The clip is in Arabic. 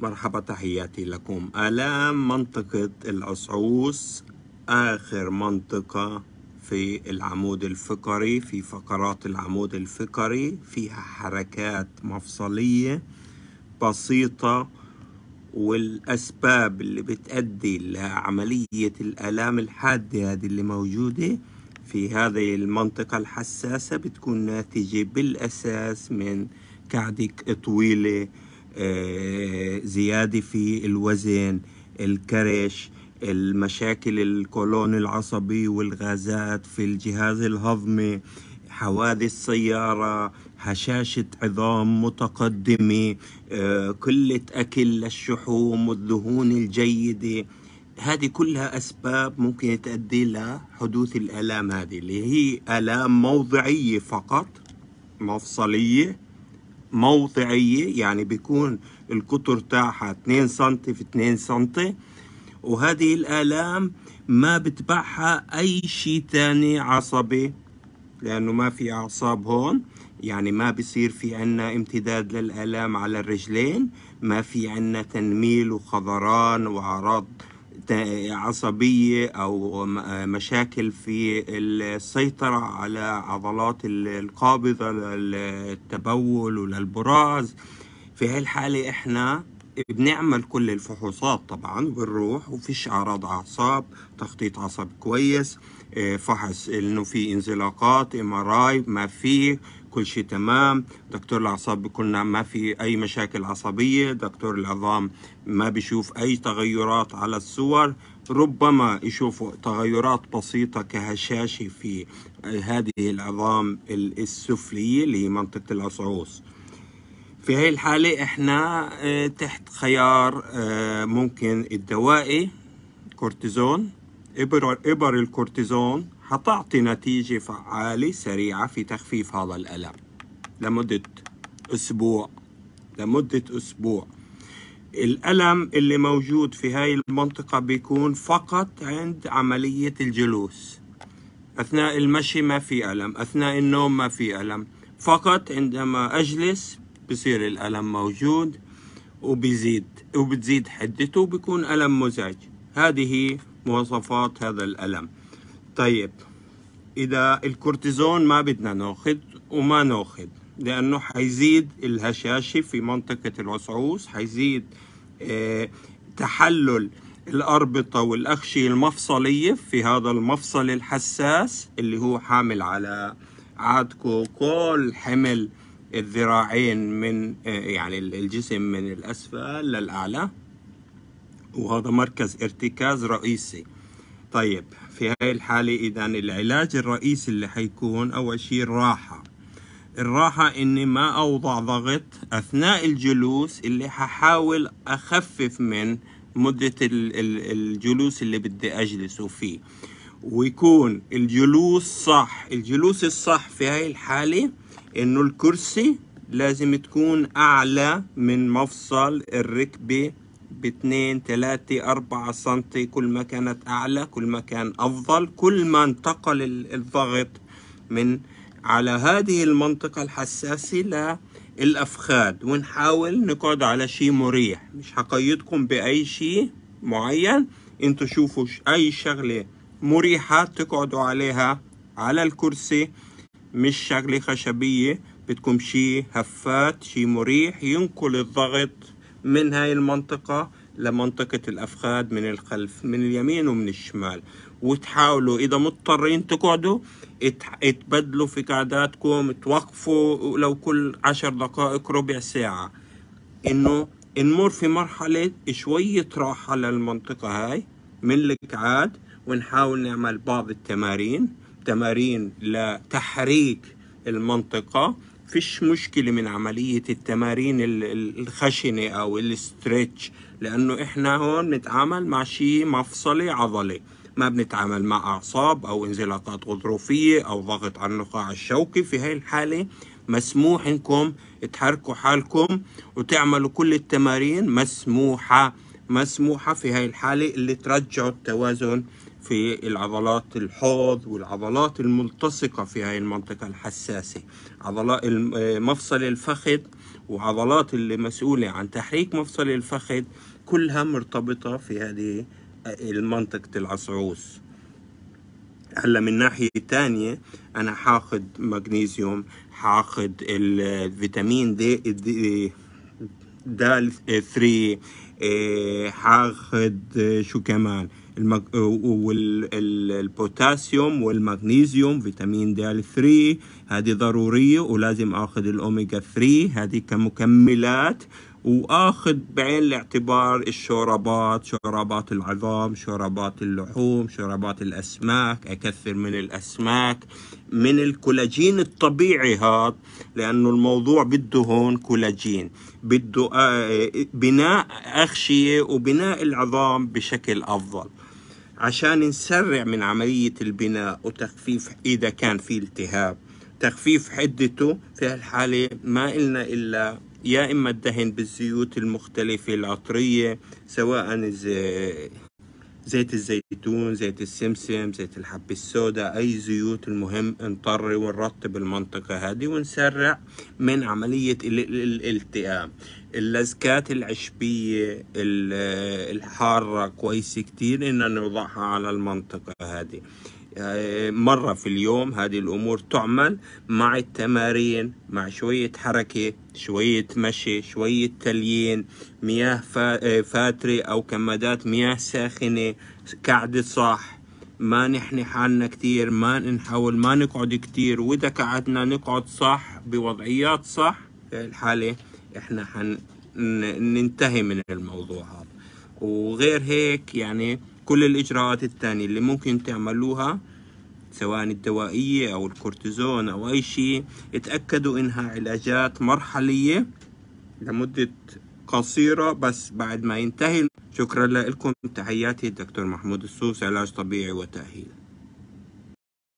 مرحبا تحياتي لكم. آلام منطقة العصعوص آخر منطقة في العمود الفقري في فقرات العمود الفقري فيها حركات مفصلية بسيطة والأسباب اللي بتأدي لعملية الآلام الحادة هذه اللي موجودة في هذه المنطقة الحساسة بتكون ناتجة بالأساس من كعدك طويلة زيادة في الوزن الكرش المشاكل القولون العصبي والغازات في الجهاز الهضمي حوادث سيارة هشاشة عظام متقدمة آه، قلة أكل للشحوم والدهون الجيدة. هذه كلها أسباب ممكن تؤدي لحدوث الآلام هذه اللي هي آلام موضعية فقط مفصلية موضعية يعني بيكون القطر تاعها 2 سم في 2 سم وهذه الآلام ما بتبعها أي شيء تاني عصبي لأنه ما في أعصاب هون يعني ما بصير في عنا امتداد للآلام على الرجلين ما في عنا تنميل وخضران وأعراض عصبية أو مشاكل في السيطرة على عضلات القابضة للتبول وللبراز. في هالحالة إحنا بنعمل كل الفحوصات طبعا بنروح وفيش أعراض أعصاب تخطيط عصب كويس آه، فحص إنه في انزلاقات ام ما في. كل شيء تمام. دكتور الأعصاب بيقول ما في أي مشاكل عصبية. دكتور العظام ما بيشوف أي تغيرات على الصور ربما يشوفوا تغيرات بسيطة كهشاشة في هذه العظام السفلية اللي هي منطقة العصعوص في هاي الحالة إحنا آه تحت خيار آه ممكن الدوائي كورتيزون إبر, إبر الكورتيزون حتعطي نتيجة فعالة سريعة في تخفيف هذا الألم. لمدة أسبوع. لمدة أسبوع. الألم اللي موجود في هاي المنطقة بيكون فقط عند عملية الجلوس. أثناء المشي ما في ألم. أثناء النوم ما في ألم. فقط عندما أجلس بصير الألم موجود وبيزيد. وبتزيد حدته وبيكون ألم مزعج. هذه مواصفات هذا الألم. طيب. إذا الكورتيزون ما بدنا ناخذ وما ناخذ لأنه حيزيد الهشاشة في منطقة العصعوص حيزيد آه تحلل الأربطة والأغشية المفصلية في هذا المفصل الحساس اللي هو حامل على عادكو كل حمل الذراعين من آه يعني الجسم من الأسفل للأعلى. وهذا مركز ارتكاز رئيسي. طيب في هاي الحالة إذا العلاج الرئيسي اللي حيكون أول شيء الراحة. الراحة إني ما أوضع ضغط أثناء الجلوس اللي ححاول أخفف من مدة الجلوس اللي بدي أجلسه فيه. ويكون الجلوس صح. الجلوس الصح في هاي الحالة إنه الكرسي لازم تكون أعلى من مفصل الركبة باثنين ثلاثة أربعة سنتي كل ما كانت أعلى كل ما كان أفضل كل ما انتقل الضغط من على هذه المنطقة الحساسة للأفخاذ ونحاول نقعد على شيء مريح. مش حقيدكم بأي شيء معين. أنتوا شوفوا أي شغلة مريحة تقعدوا عليها على الكرسي. مش شغلة خشبية. بدكم شيء هفات شيء مريح ينقل الضغط من هاي المنطقة لمنطقة الأفخاذ من الخلف من اليمين ومن الشمال. وتحاولوا إذا مضطرين تقعدوا تبدلوا في قعداتكم توقفوا لو كل عشر دقائق ربع ساعة. إنه نمر في مرحلة شوية راحة للمنطقة هاي من القعاد ونحاول نعمل بعض التمارين. تمارين لتحريك المنطقة فيش مشكلة من عملية التمارين الخشنة أو الاسترتش لأنه إحنا هون نتعامل مع شيء مفصلي عضلي ما بنتعامل مع أعصاب أو انزلاقات غضروفية أو ضغط على النخاع الشوكي. في هاي الحالة مسموح إنكم تحركوا حالكم وتعملوا كل التمارين مسموحة. مسموحة في هاي الحالة اللي ترجعوا التوازن في العضلات الحوض والعضلات الملتصقة في هاي المنطقة الحساسة. عضلات مفصل الفخذ وعضلات اللي مسؤولة عن تحريك مفصل الفخذ كلها مرتبطة في هذه المنطقة العصعوص هلا من ناحية تانية أنا حاخد مغنيسيوم حاخد الفيتامين D, D دال 3 إيه، حاخد شو كمان؟ المج... والبوتاسيوم والمغنيسيوم فيتامين د 3 هذه ضرورية ولازم آخذ الاوميجا 3 هذه كمكملات. وآخذ بعين الاعتبار الشوربات شوربات العظام شوربات اللحوم شوربات الأسماك أكثر من الأسماك من الكولاجين الطبيعي هذا لأنه الموضوع بده هون كولاجين بده آه، بناء أغشية وبناء العظام بشكل أفضل. عشان نسرع من عملية البناء وتخفيف إذا كان في التهاب تخفيف حدته في هالحالة ما إلنا إلا يا إما الدهن بالزيوت المختلفة العطرية سواء زيت الزيتون زيت السمسم زيت الحب السوداء أي زيوت المهم نطري ونرطب المنطقة هذه ونسرع من عملية الالتئام. اللزكات العشبية الحارة كويس كتير إن نوضعها على المنطقة هذه. مرة في اليوم هذه الأمور تعمل مع التمارين مع شوية حركة شوية مشي شوية تليين مياه آه، فاترة أو كمادات مياه ساخنة قعدة صح ما نحن حالنا كتير ما نحاول ما نقعد كتير. وإذا قعدنا نقعد صح بوضعيات صح الحالة إحنا حن ننتهي من الموضوع هذا. وغير هيك يعني كل الإجراءات الثانية اللي ممكن تعملوها سواء الدوائية أو الكورتيزون أو أي شيء اتأكدوا إنها علاجات مرحلية لمدة قصيرة بس بعد ما ينتهي. شكرا لكم. تحياتي الدكتور محمود السوس علاج طبيعي وتأهيل.